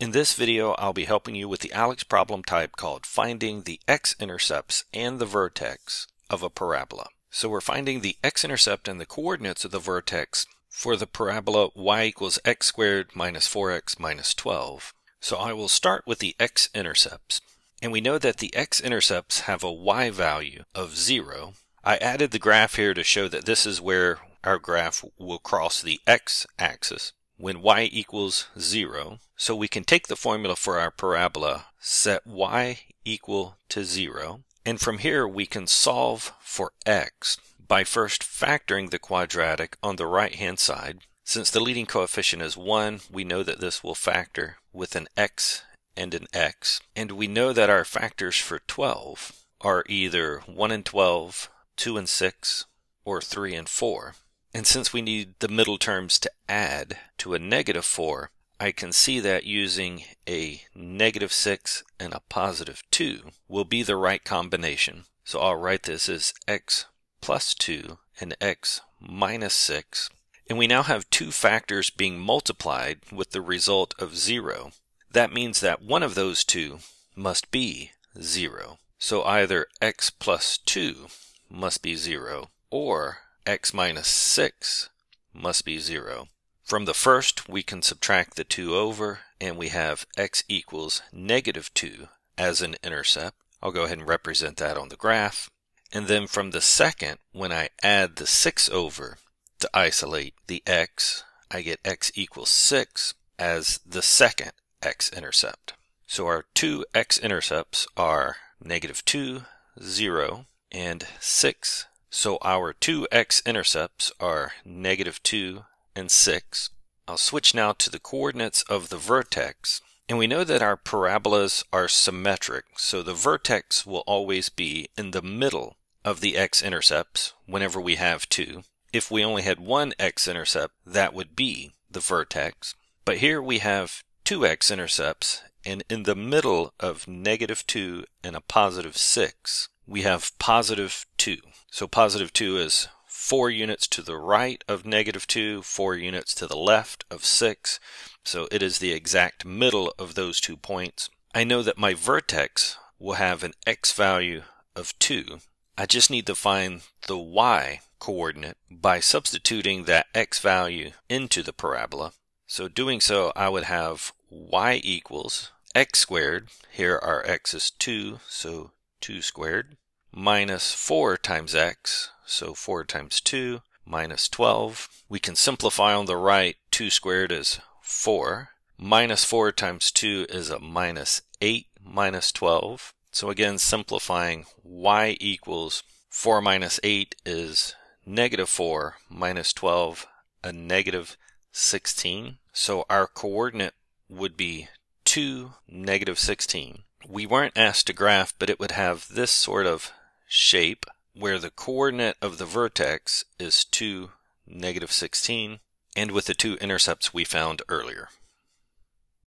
In this video, I'll be helping you with the ALEKS problem type called finding the x-intercepts and the vertex of a parabola. So we're finding the x-intercept and the coordinates of the vertex for the parabola y equals x squared minus 4x minus 12. So I will start with the x-intercepts. And we know that the x-intercepts have a y value of 0. I added the graph here to show that this is where our graph will cross the x-axis when y equals 0. So we can take the formula for our parabola, set y equal to 0, and from here we can solve for x by first factoring the quadratic on the right hand side. Since the leading coefficient is 1, we know that this will factor with an x and an x. And we know that our factors for 12 are either 1 and 12, 2 and 6, or 3 and 4. And since we need the middle terms to add to a negative 4, I can see that using a negative 6 and a positive 2 will be the right combination. So I'll write this as x plus 2 and x minus 6. And we now have two factors being multiplied with the result of 0. That means that one of those two must be 0. So either x plus 2 must be 0 or x minus 6 must be 0. From the first, we can subtract the 2 over, and we have x equals negative 2 as an intercept. I'll go ahead and represent that on the graph. And then from the second, when I add the 6 over to isolate the x, I get x equals 6 as the second x-intercept. So our two x-intercepts are negative 2, 0, and 6, so our two x-intercepts are negative 2 and 6. I'll switch now to the coordinates of the vertex. And we know that our parabolas are symmetric, so the vertex will always be in the middle of the x-intercepts whenever we have two. If we only had one x-intercept, that would be the vertex. But here we have two x-intercepts, and in the middle of negative 2 and a positive 6, we have positive 2. So positive 2 is 4 units to the right of negative 2, 4 units to the left of 6. So it is the exact middle of those two points. I know that my vertex will have an x value of 2. I just need to find the y coordinate by substituting that x value into the parabola. So doing so, I would have y equals x squared. Here our x is 2, so 2 squared minus 4 times x, so 4 times 2 minus 12. We can simplify on the right, 2 squared is 4. Minus 4 times 2 is a minus 8 minus 12. So again, simplifying y equals 4 minus 8 is negative 4 minus 12, a negative 16. So our coordinate would be 2, negative 16. We weren't asked to graph, but it would have this sort of shape where the coordinate of the vertex is 2, negative 16, and with the two intercepts we found earlier.